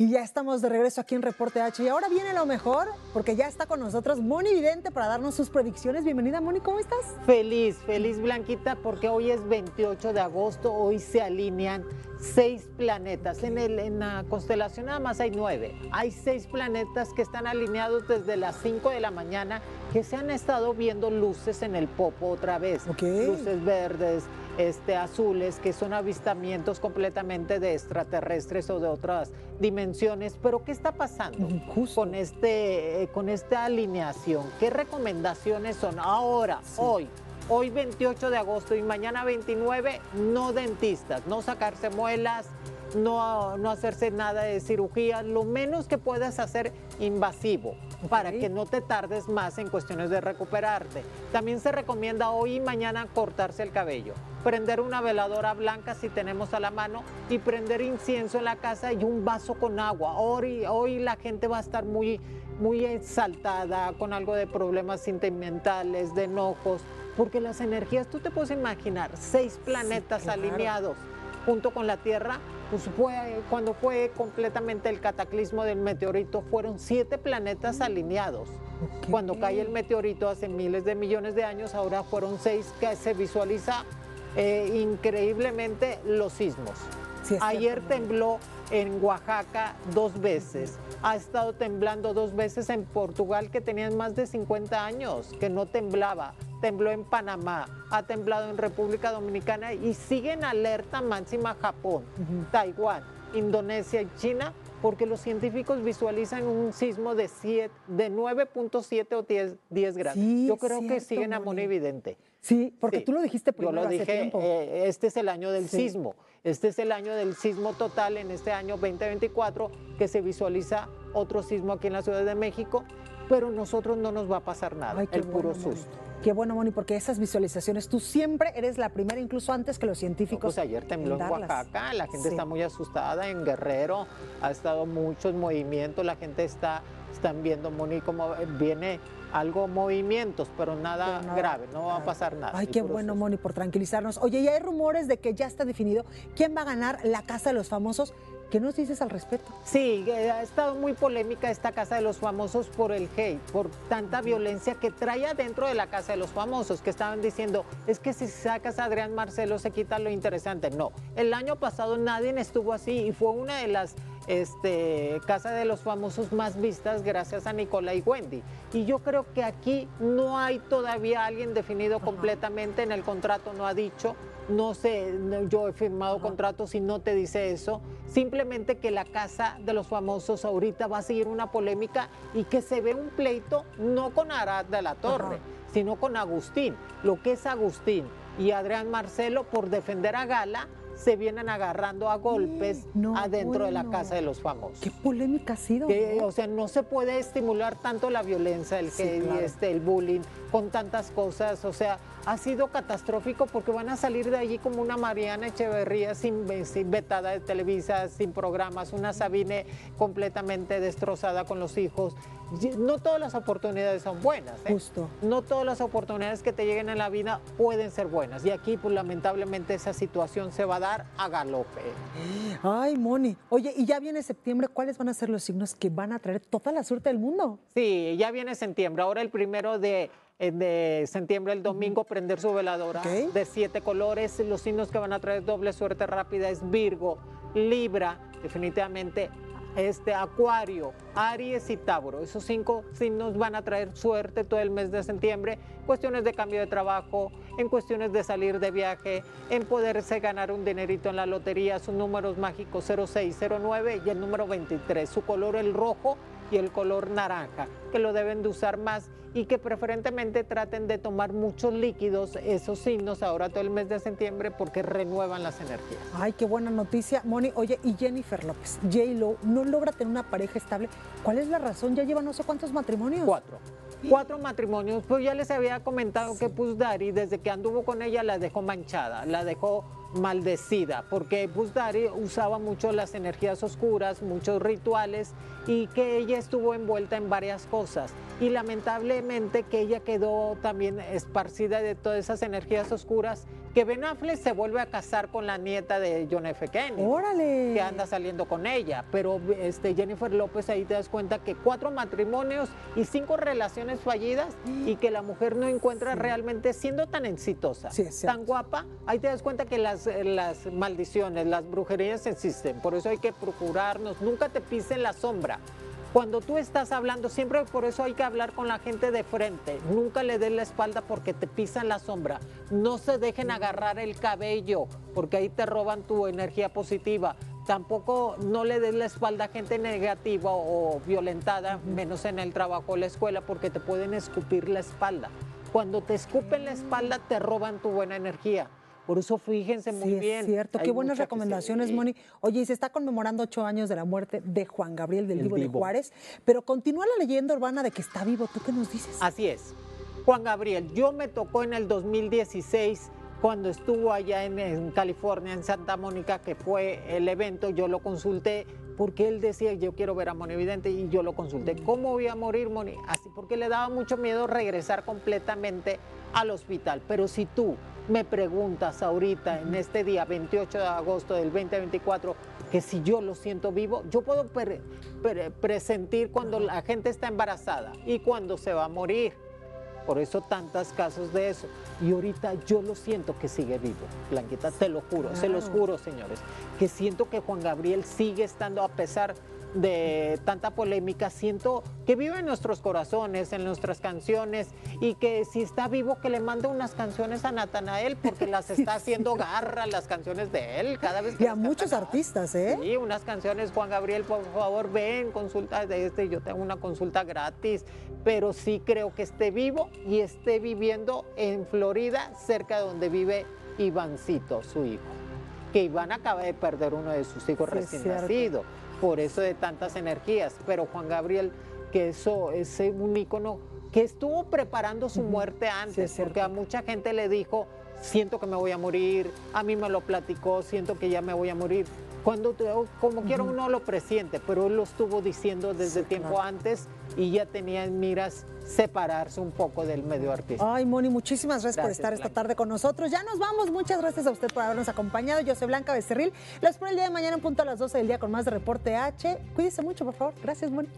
Y ya estamos de regreso aquí en Reporte H. Y ahora viene lo mejor, porque ya está con nosotros Moni Vidente para darnos sus predicciones. Bienvenida, Moni, ¿cómo estás? Feliz, feliz Blanquita, porque hoy es 28 de agosto, hoy se alinean seis planetas. En, el, en la constelación nada más hay nueve. Hay seis planetas que están alineados desde las 5 de la mañana, que se han estado viendo luces en el popo otra vez. Luces verdes, este, azules, que son avistamientos completamente de extraterrestres o de otras dimensiones. Pero ¿qué está pasando con, este, eh, con esta alineación? ¿Qué recomendaciones son ahora, hoy? Hoy 28 de agosto y mañana 29, no dentistas, no sacarse muelas, no, no hacerse nada de cirugía, lo menos que puedas hacer invasivo para que no te tardes más en cuestiones de recuperarte. También se recomienda hoy y mañana cortarse el cabello, prender una veladora blanca si tenemos a la mano y prender incienso en la casa y un vaso con agua. Hoy, hoy la gente va a estar muy, muy exaltada con algo de problemas sentimentales, de enojos, porque las energías, tú te puedes imaginar, seis planetas alineados junto con la Tierra, pues fue cuando fue completamente el cataclismo del meteorito, fueron siete planetas alineados. Cuando cae el meteorito hace miles de millones de años, ahora fueron seis que se visualiza eh, increíblemente los sismos. Ayer tembló en Oaxaca dos veces. Ha estado temblando dos veces en Portugal, que tenían más de 50 años, que no temblaba tembló en Panamá, ha temblado en República Dominicana y sigue en alerta máxima Japón, Taiwán, Indonesia y China, porque los científicos visualizan un sismo de, de 9.7 o 10, grados. Yo creo que siguen a mono evidente. Sí, porque tú lo dijiste primero Yo lo dije, eh, este es el año del sismo. Este es el año del sismo total en este año 2024 que se visualiza otro sismo aquí en la Ciudad de México, pero nosotros no nos va a pasar nada, el puro susto. Qué bueno, Moni, porque esas visualizaciones, tú siempre eres la primera, incluso antes que los científicos. pues ayer tembló en, Oaxaca, la gente está muy asustada, en Guerrero ha estado muchos movimientos, la gente está, están viendo, Moni, cómo viene algo movimientos, pero nada, grave, no va a pasar nada. Ay, qué bueno, Moni, por tranquilizarnos. Oye, y hay rumores de que ya está definido quién va a ganar la Casa de los Famosos. ¿Qué nos dices al respecto? Sí, eh, ha estado muy polémica esta Casa de los Famosos por el hate, por tanta violencia que trae dentro de la Casa de los Famosos, que estaban diciendo, es que si sacas a Adrián Marcelo se quita lo interesante. No, el año pasado nadie estuvo así y fue una de las este, Casa de los Famosos más vistas gracias a Nicola y Wendy. Y yo creo que aquí no hay todavía alguien definido completamente, en el contrato no ha dicho, no sé, yo he firmado contratos y no te dice eso, simplemente que la Casa de los Famosos ahorita va a seguir una polémica y que se ve un pleito no con Arad de la Torre, sino con Agustín, lo que es Agustín y Adrián Marcelo por defender a Gala se vienen agarrando a golpes adentro de la casa de los famosos. Qué polémica ha sido. O sea, no se puede estimular tanto la violencia, el, este, el bullying, con tantas cosas. O sea, ha sido catastrófico porque van a salir de allí como una Mariana Echeverría sin, sin vetada de Televisa, sin programas, una Sabine completamente destrozada con los hijos. No todas las oportunidades son buenas. ¿eh? Justo. No todas las oportunidades que te lleguen en la vida pueden ser buenas. Y aquí, pues lamentablemente, esa situación se va a dar a galope. Ay, Moni. Oye, y ya viene septiembre, ¿cuáles van a ser los signos que van a traer toda la suerte del mundo? Sí, ya viene septiembre. Ahora el primero de eh, de septiembre, el domingo, prender su veladora de siete colores. Los signos que van a traer doble suerte rápida es Virgo, Libra, definitivamente este Acuario, Aries y Tauro. Esos cinco signos van a traer suerte todo el mes de septiembre. Cuestiones de cambio de trabajo, en cuestiones de salir de viaje, en poderse ganar un dinerito en la lotería. Sus números mágicos 0609 y el número 23. Su color el rojo y el color naranja, que lo deben de usar más y que preferentemente traten de tomar muchos líquidos, esos signos, ahora todo el mes de septiembre, porque renuevan las energías. Ay, qué buena noticia, Moni. Oye, y Jennifer López, J-Lo, no logra tener una pareja estable. ¿Cuál es la razón? Ya lleva no sé cuántos matrimonios. Cuatro. Cuatro matrimonios. Pues ya les había comentado que Puz Dari, desde que anduvo con ella, la dejó manchada, la dejó maldecida, porque Pusdari usaba mucho las energías oscuras, muchos rituales y que ella estuvo envuelta en varias cosas. Y lamentablemente que ella quedó también esparcida de todas esas energías oscuras que Ben Affleck se vuelve a casar con la nieta de John F. Kennedy. Órale. Que anda saliendo con ella. Pero este, Jennifer López ahí te das cuenta que cuatro matrimonios y cinco relaciones fallidas y que la mujer no encuentra realmente siendo tan exitosa, Sí, tan guapa. Ahí te das cuenta que las, las maldiciones, las brujerías existen. Por eso hay que procurarnos. Nunca te pisen la sombra. Cuando tú estás hablando, siempre por eso hay que hablar con la gente de frente. Nunca le des la espalda porque te pisan la sombra. No se dejen agarrar el cabello porque ahí te roban tu energía positiva. Tampoco no le des la espalda a gente negativa o violentada, menos en el trabajo o la escuela, porque te pueden escupir la espalda. Cuando te escupen la espalda, te roban tu buena energía. Por eso fíjense muy sí, bien. Es cierto, Hay qué buenas recomendaciones, se- Moni. Oye, y se está conmemorando ocho años de la muerte de Juan Gabriel del El Vivo de. Juárez, pero continúa la leyenda urbana de que está vivo. ¿Tú qué nos dices? Así es. Juan Gabriel, yo me tocó en el 2016 cuando estuvo allá en, en California, en Santa Mónica, que fue el evento, yo lo consulté porque él decía, yo quiero ver a Moni Vidente y yo lo consulté. ¿Cómo voy a morir, Moni? Así, porque le daba mucho miedo regresar completamente al hospital. Pero si tú me preguntas ahorita, en este día 28 de agosto del 2024, que si yo lo siento vivo, yo puedo pre- pre- presentir cuando la gente está embarazada y cuando se va a morir. Por eso tantos casos de eso. Y ahorita yo lo siento que sigue vivo, Blanquita, te lo juro, se los juro, señores, que siento que Juan Gabriel sigue estando a pesar de tanta polémica, siento que vive en nuestros corazones, en nuestras canciones y que si está vivo que le mande unas canciones a Natanael porque las está haciendo garra las canciones de él cada vez que Y a muchos canta. artistas, ¿eh? Sí, unas canciones, Juan Gabriel, por favor, ven, consulta de este, yo tengo una consulta gratis, pero sí creo que esté vivo y esté viviendo en Florida, cerca de donde vive Ivancito, su hijo. Que Iván acaba de perder uno de sus hijos Sí, recién nacido, por eso de tantas energías, pero Juan Gabriel, que eso es un ícono que estuvo preparando su muerte antes, es porque a mucha gente le dijo, siento que me voy a morir, a mí me lo platicó, siento que ya me voy a morir. Cuando, como quiera uno lo presiente, pero él lo estuvo diciendo desde Sí, tiempo claro. antes y ya tenía en miras separarse un poco del medio artístico. Ay, Moni, muchísimas gracias, por estar esta tarde con nosotros. Ya nos vamos. Muchas gracias a usted por habernos acompañado. Yo soy Blanca Becerril. Los espero el día de mañana en punto a las 12 del día con más de Reporte H. Cuídese mucho, por favor. Gracias, Moni.